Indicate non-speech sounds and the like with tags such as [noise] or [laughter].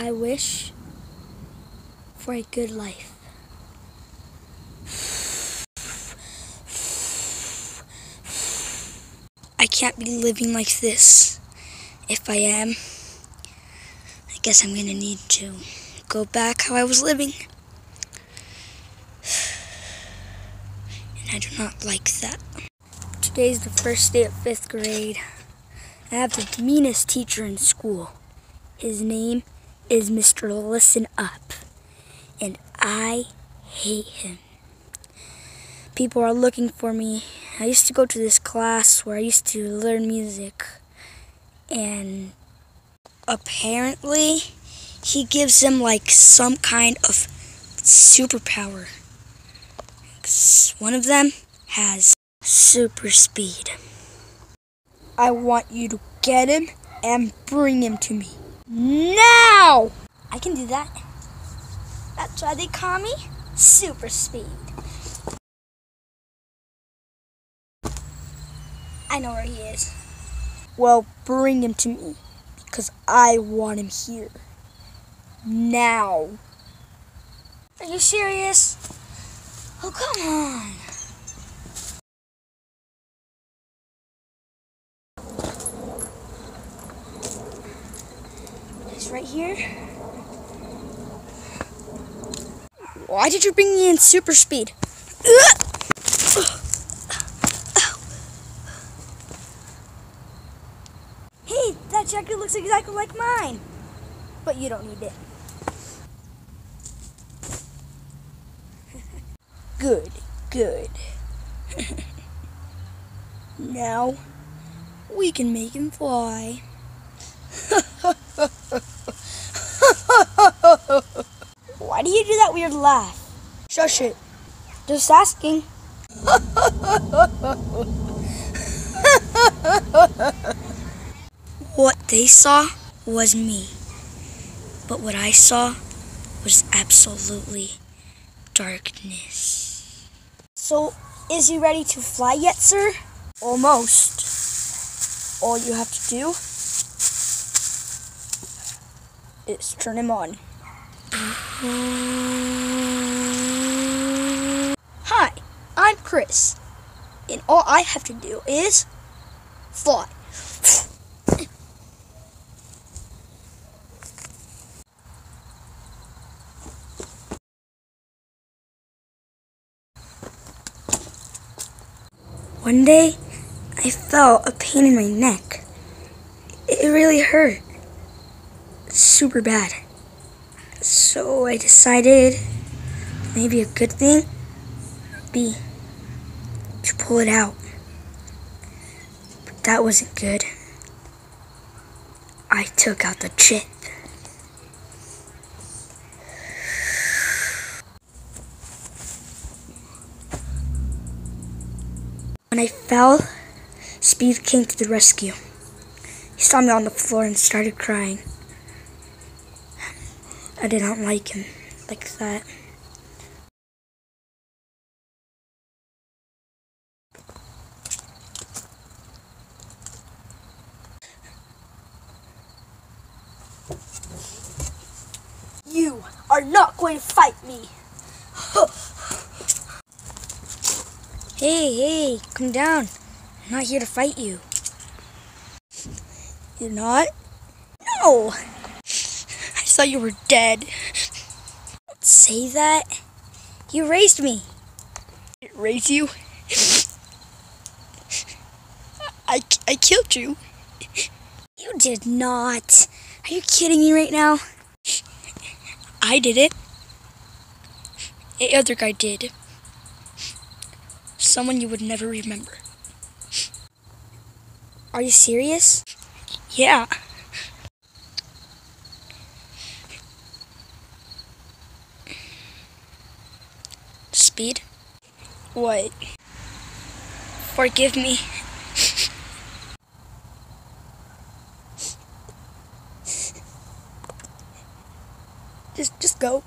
I wish for a good life. I can't be living like this. If I am, I guess I'm gonna need to go back how I was living. And I do not like that. Today's the first day of fifth grade. I have the meanest teacher in school. His name is Mr. Listen Up. And I hate him. People are looking for me. I used to go to this class where I used to learn music. And apparently, he gives them like some kind of superpower. One of them has super speed. I want you to get him and bring him to me. Now! I can do that. That's why they call me Super Speed. I know where he is. Well, bring him to me because I want him here. Now. Are you serious? Oh, come on. Right here. Why did you bring me in super speed? Hey, that jacket looks exactly like mine. But you don't need it. [laughs] Good, good. [laughs] now we can make him fly. [laughs] Why do you do that weird laugh? Shush it. Just asking. [laughs] what they saw was me. But what I saw was absolutely darkness. So, is he ready to fly yet, sir? Almost. All you have to do is turn him on. Hi, I'm Chris. And all I have to do is fly. One day, I felt a pain in my neck. It really hurt. Super bad. So I decided maybe a good thing would be to pull it out. But that wasn't good. I took out the chip. When I fell, Speed came to the rescue. He saw me on the floor and started crying. I did not like him like that. You are not going to fight me. hey, hey, come down. I'm not here to fight you. You're not? No! I thought you were dead. Don't say that. You raised me. It raised you? I, I killed you. You did not. Are you kidding me right now? I did it. The other guy did. Someone you would never remember. Are you serious? Yeah. Speed? What? Forgive me. [laughs] just just go.